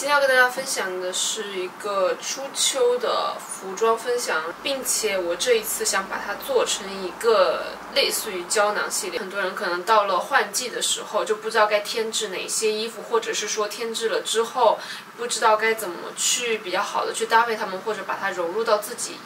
今天要跟大家分享的是一个初秋的服装分享，并且我这一次想把它做成一个类似于胶囊系列。很多人可能到了换季的时候就不知道该添置哪些衣服，或者是说添置了之后不知道该怎么去比较好的去搭配它们，或者把它融入到自己。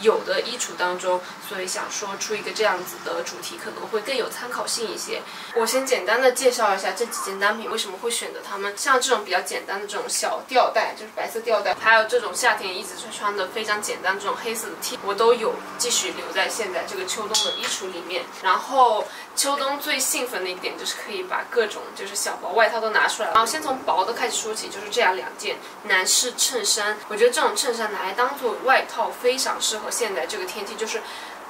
有的衣橱当中，所以想说出一个这样子的主题，可能会更有参考性一些。我先简单的介绍一下这几件单品为什么会选择它们。像这种比较简单的这种小吊带，就是白色吊带，还有这种夏天一直在穿的非常简单这种黑色的 T，我都有继续留在现在这个秋冬的衣橱里面。然后秋冬最兴奋的一点就是可以把各种就是小薄外套都拿出来。然后先从薄的开始说起，就是这样两件男士衬衫。我觉得这种衬衫拿来当做外套非常适合。现在这个天气就是。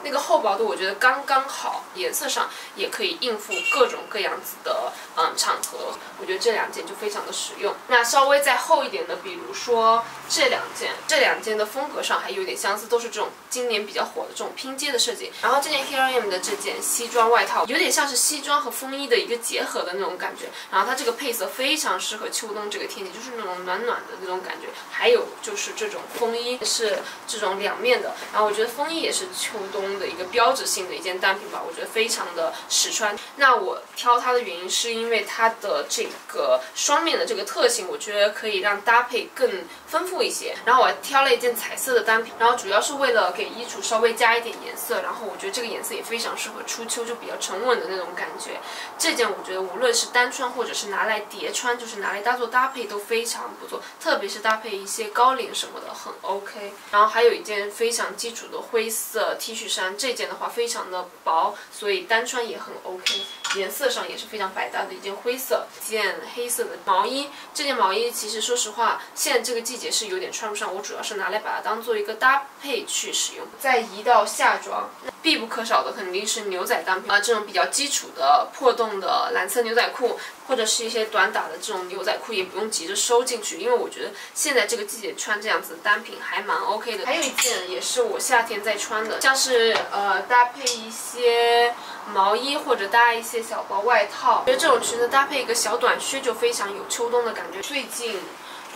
那个厚薄度我觉得刚刚好，颜色上也可以应付各种各样子的嗯场合，我觉得这两件就非常的实用。那稍微再厚一点的，比如说这两件，这两件的风格上还有点相似，都是这种今年比较火的这种拼接的设计。然后这件 H R M 的这件西装外套，有点像是西装和风衣的一个结合的那种感觉。然后它这个配色非常适合秋冬这个天气，就是那种暖暖的那种感觉。还有就是这种风衣是这种两面的，然后我觉得风衣也是秋冬。的一个标志性的一件单品吧，我觉得非常的实穿。那我挑它的原因是因为它的这个双面的这个特性，我觉得可以让搭配更丰富一些。然后我还挑了一件彩色的单品，然后主要是为了给衣橱稍微加一点颜色。然后我觉得这个颜色也非常适合初秋，就比较沉稳的那种感觉。这件我觉得无论是单穿或者是拿来叠穿，就是拿来当做搭配都非常不错，特别是搭配一些高领什么的很 OK。然后还有一件非常基础的灰色 T 恤衫。这件的话非常的薄，所以单穿也很 OK，颜色上也是非常百搭的一件灰色。一件黑色的毛衣，这件毛衣其实说实话，现在这个季节是有点穿不上，我主要是拿来把它当做一个搭配去使用。再移到夏装。必不可少的肯定是牛仔单品啊，这种比较基础的破洞的蓝色牛仔裤，或者是一些短打的这种牛仔裤，也不用急着收进去，因为我觉得现在这个季节穿这样子的单品还蛮 OK 的。还有一件也是我夏天在穿的，像是呃搭配一些毛衣或者搭一些小薄外套，觉得这种裙子搭配一个小短靴就非常有秋冬的感觉。最近。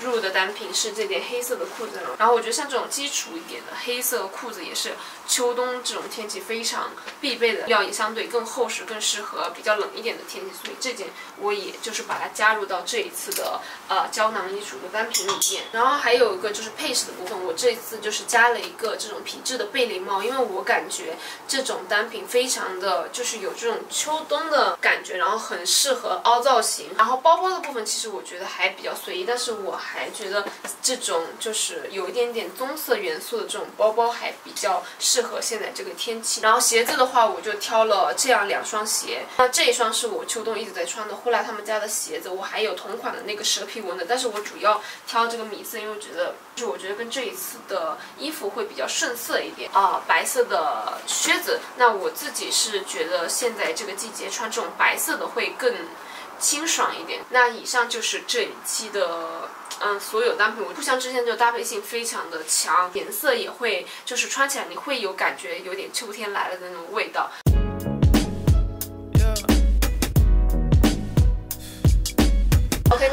入的单品是这件黑色的裤子，然后我觉得像这种基础一点的黑色裤子也是秋冬这种天气非常必备的，料也相对更厚实，更适合比较冷一点的天气，所以这件我也就是把它加入到这一次的呃胶囊衣橱的单品里面。然后还有一个就是配饰的部分，我这次就是加了一个这种皮质的贝雷帽，因为我感觉这种单品非常的就是有这种秋冬的感觉，然后很适合凹造型。然后包包的部分其实我觉得还比较随意，但是我。还觉得这种就是有一点点棕色元素的这种包包还比较适合现在这个天气。然后鞋子的话，我就挑了这样两双鞋。那这一双是我秋冬一直在穿的，呼啦他们家的鞋子。我还有同款的那个蛇皮纹的，但是我主要挑这个米色，因为我觉得就我觉得跟这一次的衣服会比较顺色一点啊。白色的靴子，那我自己是觉得现在这个季节穿这种白色的会更清爽一点。那以上就是这一期的。嗯，所有单品我互相之间就搭配性非常的强，颜色也会就是穿起来你会有感觉，有点秋天来了的那种味道。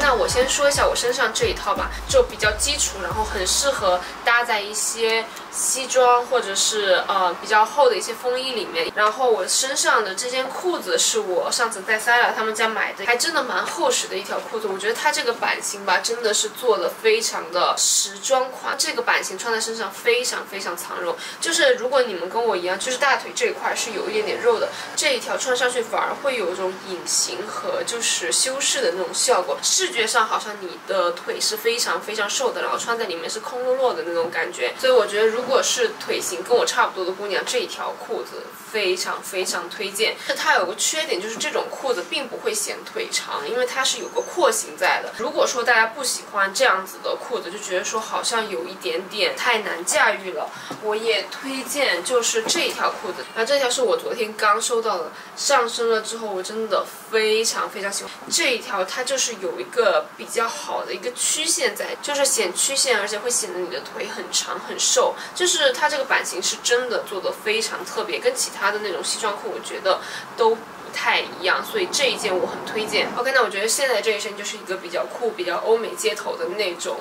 那我先说一下我身上这一套吧，就比较基础，然后很适合搭在一些西装或者是呃比较厚的一些风衣里面。然后我身上的这件裤子是我上次在 s a l a 他们家买的，还真的蛮厚实的一条裤子。我觉得它这个版型吧，真的是做的非常的时装款。这个版型穿在身上非常非常藏肉，就是如果你们跟我一样，就是大腿这一块是有一点点肉的，这一条穿上去反而会有一种隐形和就是修饰的那种效果。视觉上好像你的腿是非常非常瘦的，然后穿在里面是空落落的那种感觉，所以我觉得如果是腿型跟我差不多的姑娘，这一条裤子。非常非常推荐，但它有个缺点，就是这种裤子并不会显腿长，因为它是有个廓形在的。如果说大家不喜欢这样子的裤子，就觉得说好像有一点点太难驾驭了，我也推荐就是这一条裤子。那这条是我昨天刚收到的，上身了之后我真的非常非常喜欢这一条，它就是有一个比较好的一个曲线在，就是显曲线，而且会显得你的腿很长很瘦，就是它这个版型是真的做的非常特别，跟其他。的那种西装裤，我觉得都太一样，所以这一件我很推荐。OK，那我觉得现在这一身就是一个比较酷、比较欧美街头的那种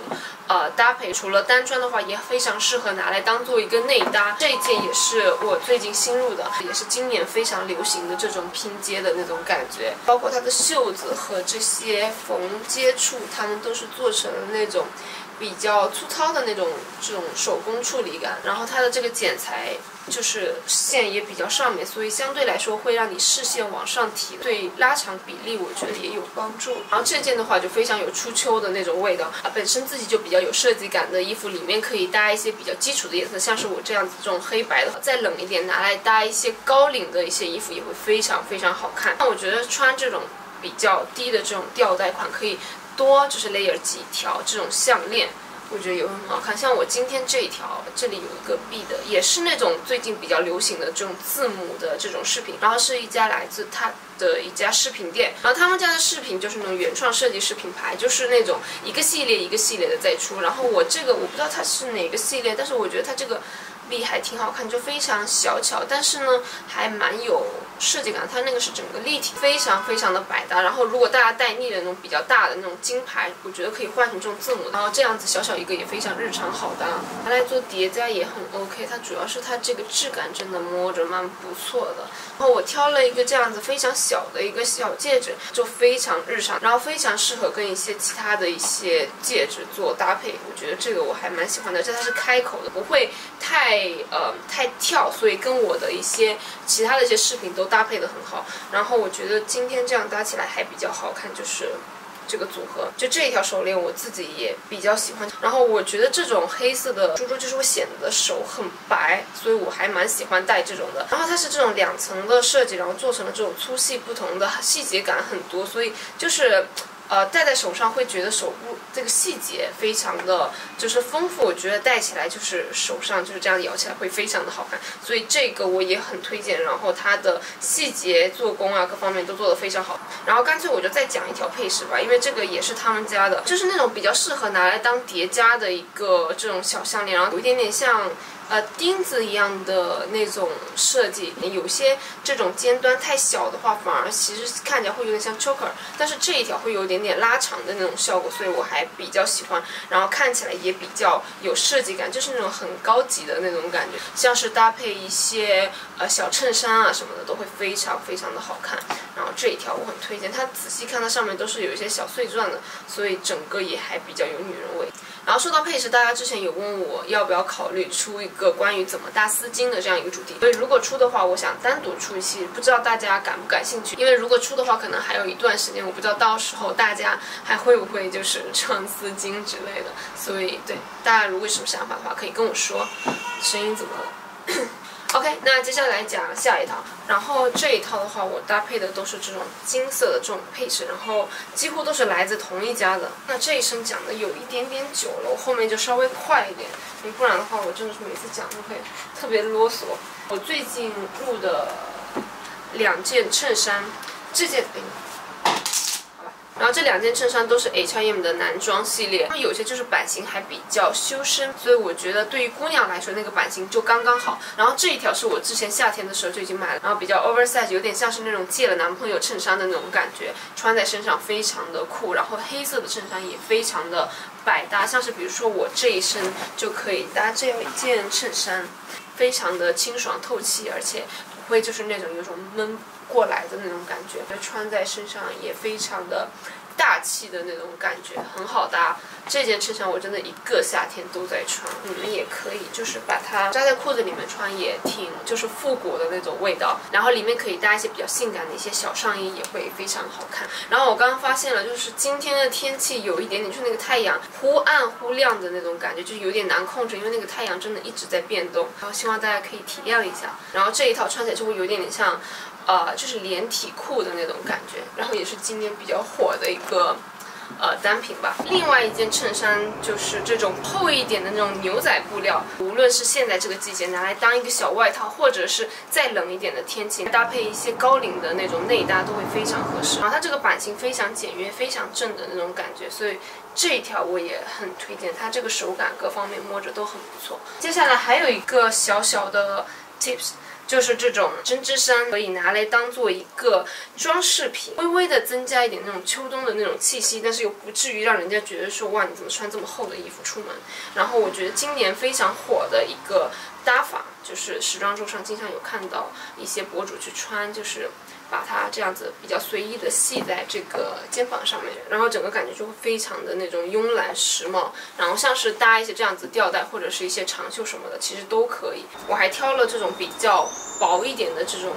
呃搭配。除了单穿的话，也非常适合拿来当做一个内搭。这一件也是我最近新入的，也是今年非常流行的这种拼接的那种感觉。包括它的袖子和这些缝接处，它们都是做成了那种。比较粗糙的那种这种手工处理感，然后它的这个剪裁就是线也比较上面，所以相对来说会让你视线往上提，对拉长比例我觉得也有帮助。然后这件的话就非常有初秋的那种味道啊，本身自己就比较有设计感的衣服，里面可以搭一些比较基础的颜色，像是我这样子这种黑白的，再冷一点拿来搭一些高领的一些衣服也会非常非常好看。那我觉得穿这种比较低的这种吊带款可以。多就是 layer 几条这种项链，我觉得也会很好看。像我今天这一条，这里有一个 B 的，也是那种最近比较流行的这种字母的这种饰品。然后是一家来自它的一家饰品店，然后他们家的饰品就是那种原创设计师品牌，就是那种一个系列一个系列的在出。然后我这个我不知道它是哪个系列，但是我觉得它这个 B 还挺好看，就非常小巧，但是呢还蛮有。设计感，它那个是整个立体，非常非常的百搭。然后如果大家戴腻的那种比较大的那种金牌，我觉得可以换成这种字母，然后这样子小小一个也非常日常好搭，拿来做叠加也很 OK。它主要是它这个质感真的摸着蛮不错的。然后我挑了一个这样子非常小的一个小戒指，就非常日常，然后非常适合跟一些其他的一些戒指做搭配。我觉得这个我还蛮喜欢的，而且它是开口的，不会太呃太跳，所以跟我的一些其他的一些饰品都。搭配的很好，然后我觉得今天这样搭起来还比较好看，就是这个组合，就这一条手链我自己也比较喜欢。然后我觉得这种黑色的珠珠就是会显得手很白，所以我还蛮喜欢戴这种的。然后它是这种两层的设计，然后做成了这种粗细不同的，细节感很多，所以就是。呃，戴在手上会觉得手部这个细节非常的就是丰富，我觉得戴起来就是手上就是这样摇起来会非常的好看，所以这个我也很推荐。然后它的细节做工啊，各方面都做得非常好。然后干脆我就再讲一条配饰吧，因为这个也是他们家的，就是那种比较适合拿来当叠加的一个这种小项链，然后有一点点像。呃，钉子一样的那种设计，有些这种尖端太小的话，反而其实看起来会有点像 choker，但是这一条会有一点点拉长的那种效果，所以我还比较喜欢。然后看起来也比较有设计感，就是那种很高级的那种感觉，像是搭配一些呃小衬衫啊什么的，都会非常非常的好看。然后这一条我很推荐，它仔细看它上面都是有一些小碎钻的，所以整个也还比较有女人味。然后说到配饰，大家之前有问我要不要考虑出一个关于怎么搭丝巾的这样一个主题，所以如果出的话，我想单独出一期，不知道大家感不感兴趣？因为如果出的话，可能还有一段时间，我不知道到时候大家还会不会就是穿丝巾之类的。所以对大家如果有什么想法的话，可以跟我说。声音怎么了？OK，那接下来讲下一套，然后这一套的话，我搭配的都是这种金色的这种配饰，然后几乎都是来自同一家的。那这一身讲的有一点点久了，我后面就稍微快一点，不然的话，我真的是每次讲都会特别啰嗦。我最近入的两件衬衫，这件。然后这两件衬衫都是 H&M 的男装系列，它们有些就是版型还比较修身，所以我觉得对于姑娘来说那个版型就刚刚好。然后这一条是我之前夏天的时候就已经买了，然后比较 oversize，有点像是那种借了男朋友衬衫的那种感觉，穿在身上非常的酷。然后黑色的衬衫也非常的百搭，像是比如说我这一身就可以搭这样一件衬衫，非常的清爽透气，而且会就是那种有种闷。过来的那种感觉，就穿在身上也非常的大气的那种感觉，很好搭。这件衬衫我真的一个夏天都在穿，你们也可以就是把它扎在裤子里面穿，也挺就是复古的那种味道。然后里面可以搭一些比较性感的一些小上衣，也会非常好看。然后我刚刚发现了，就是今天的天气有一点点，就是那个太阳忽暗忽亮的那种感觉，就是有点难控制，因为那个太阳真的一直在变动。然后希望大家可以体谅一下。然后这一套穿起来就会有点点像。呃，就是连体裤的那种感觉，然后也是今年比较火的一个呃单品吧。另外一件衬衫就是这种厚一点的那种牛仔布料，无论是现在这个季节拿来当一个小外套，或者是再冷一点的天气搭配一些高领的那种内搭都会非常合适。然后它这个版型非常简约，非常正的那种感觉，所以这一条我也很推荐。它这个手感各方面摸着都很不错。接下来还有一个小小的 tips。就是这种针织衫，可以拿来当做一个装饰品，微微的增加一点那种秋冬的那种气息，但是又不至于让人家觉得说哇你怎么穿这么厚的衣服出门。然后我觉得今年非常火的一个搭法，就是时装周上经常有看到一些博主去穿，就是把它这样子比较随意的系在这个肩膀上面，然后整个感觉就会非常的那种慵懒时髦。然后像是搭一些这样子吊带或者是一些长袖什么的，其实都可以。我还挑了这种比较薄一点的这种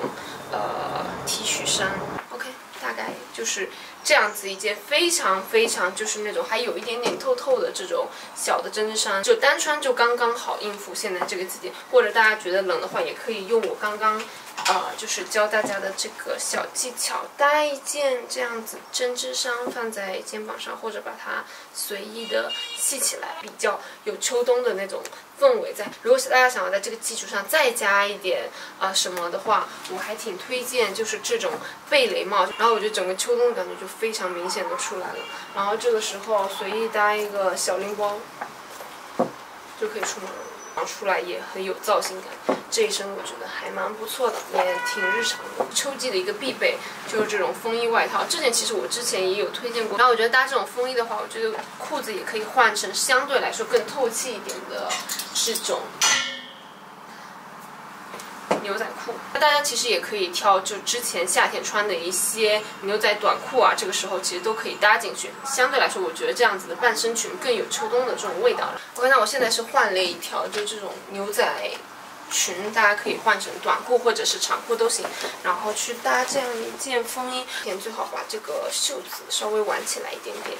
呃 T 恤衫，OK，大概就是这样子一件非常非常就是那种还有一点点透透的这种小的针织衫，就单穿就刚刚好应付现在这个季节，或者大家觉得冷的话，也可以用我刚刚。呃，就是教大家的这个小技巧，搭一件这样子针织衫放在肩膀上，或者把它随意的系起来，比较有秋冬的那种氛围在。如果是大家想要在这个基础上再加一点啊什么的话，我还挺推荐就是这种贝雷帽，然后我觉得整个秋冬的感觉就非常明显的出来了。然后这个时候随意搭一个小拎包，就可以出门了。然后出来也很有造型感，这一身我觉得还蛮不错的，也挺日常的。秋季的一个必备就是这种风衣外套，这件其实我之前也有推荐过。然后我觉得搭这种风衣的话，我觉得裤子也可以换成相对来说更透气一点的这种。牛仔裤，那大家其实也可以挑，就之前夏天穿的一些牛仔短裤啊，这个时候其实都可以搭进去。相对来说，我觉得这样子的半身裙更有秋冬的这种味道了。OK，那我现在是换了一条，就这种牛仔裙，大家可以换成短裤或者是长裤都行，然后去搭这样一件风衣，最好把这个袖子稍微挽起来一点点。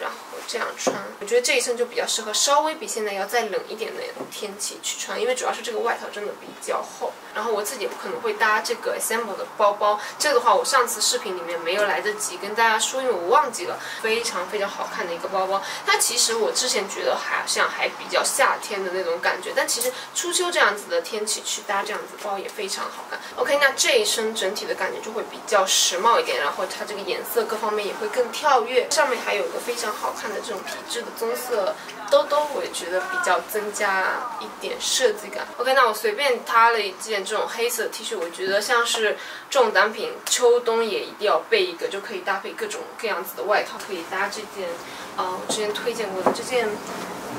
然后这样穿，我觉得这一身就比较适合稍微比现在要再冷一点的天气去穿，因为主要是这个外套真的比较厚。然后我自己可能会搭这个 Assemble 的包包，这个的话我上次视频里面没有来得及跟大家说，因为我忘记了。非常非常好看的一个包包，它其实我之前觉得好像还比较夏天的那种感觉，但其实初秋这样子的天气去搭这样子包也非常好看。OK，那这一身整体的感觉就会比较时髦一点，然后它这个颜色各方面也会更跳跃，上面还有一个非。非常好看的这种皮质的棕色兜兜，我也觉得比较增加一点设计感。OK，那我随便搭了一件这种黑色 T 恤，我觉得像是这种单品，秋冬也一定要备一个，就可以搭配各种各样子的外套，可以搭这件，呃，我之前推荐过的这件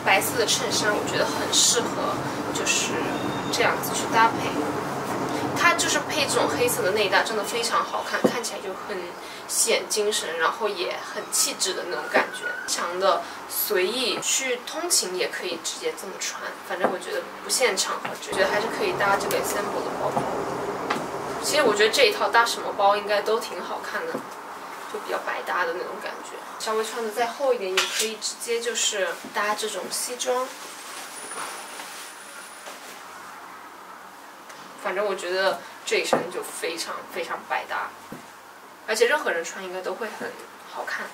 白色的衬衫，我觉得很适合，就是这样子去搭配。它就是配这种黑色的内搭，真的非常好看，看起来就很显精神，然后也很气质的那种感觉，非常的随意。去通勤也可以直接这么穿，反正我觉得不限场合，觉得还是可以搭这个 Assemble 的包包。其实我觉得这一套搭什么包应该都挺好看的，就比较百搭的那种感觉。稍微穿的再厚一点，也可以直接就是搭这种西装。反正我觉得这一身就非常非常百搭，而且任何人穿应该都会很好看。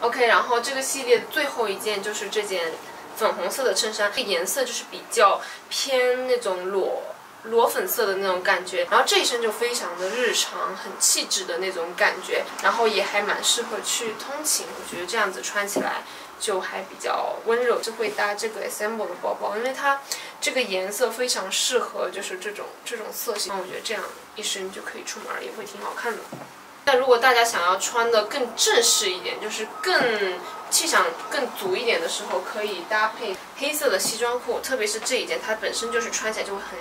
OK，然后这个系列最后一件就是这件粉红色的衬衫，这颜色就是比较偏那种裸裸粉色的那种感觉。然后这一身就非常的日常，很气质的那种感觉，然后也还蛮适合去通勤。我觉得这样子穿起来。就还比较温柔，就会搭这个 Assemble 的包包，因为它这个颜色非常适合，就是这种这种色系，那我觉得这样一身就可以出门，也会挺好看的。那如果大家想要穿的更正式一点，就是更气场更足一点的时候，可以搭配黑色的西装裤，特别是这一件，它本身就是穿起来就会很。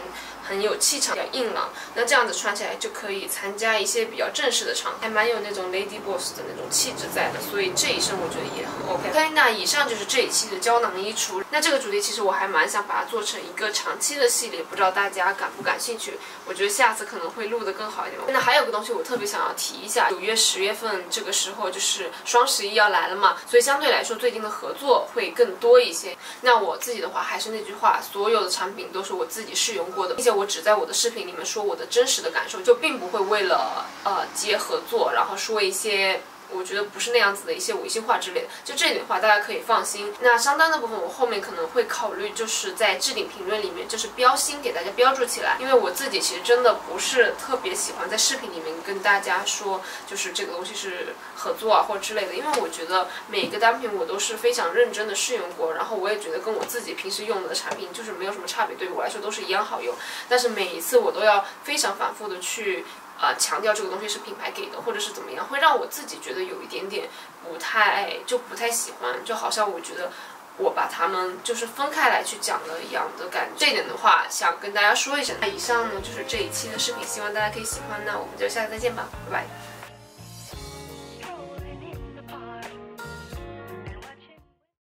很有气场，比较硬朗。那这样子穿起来就可以参加一些比较正式的场合，还蛮有那种 lady boss 的那种气质在的。所以这一身我觉得也很 OK。OK，那以上就是这一期的胶囊衣橱。那这个主题其实我还蛮想把它做成一个长期的系列，不知道大家感不感兴趣？我觉得下次可能会录得更好一点。那还有个东西我特别想要提一下，九月、十月份这个时候就是双十一要来了嘛，所以相对对来说最近的合作会更多一些。那我自己的话还是那句话，所有的产品都是我自己试用过的，并且。我只在我的视频里面说我的真实的感受，就并不会为了呃接合作，然后说一些我觉得不是那样子的一些违心话之类的。就这一点的话，大家可以放心。那商单的部分，我后面可能会考虑，就是在置顶评论里面，就是标星给大家标注起来，因为我自己其实真的不是特别喜欢在视频里面跟大家说，就是这个东西是合作啊或者之类的，因为我觉得每个单品我都是非常认真的试用过，然后我也觉得跟我自己平时用的产品就是没有什么差别，对于我来说都是一样好用。但是每一次我都要非常反复的去。呃，强调这个东西是品牌给的，或者是怎么样，会让我自己觉得有一点点不太就不太喜欢，就好像我觉得我把它们就是分开来去讲了一样的感觉。这点的话，想跟大家说一下。那以上呢就是这一期的视频，希望大家可以喜欢。那我们就下次再见吧，拜拜。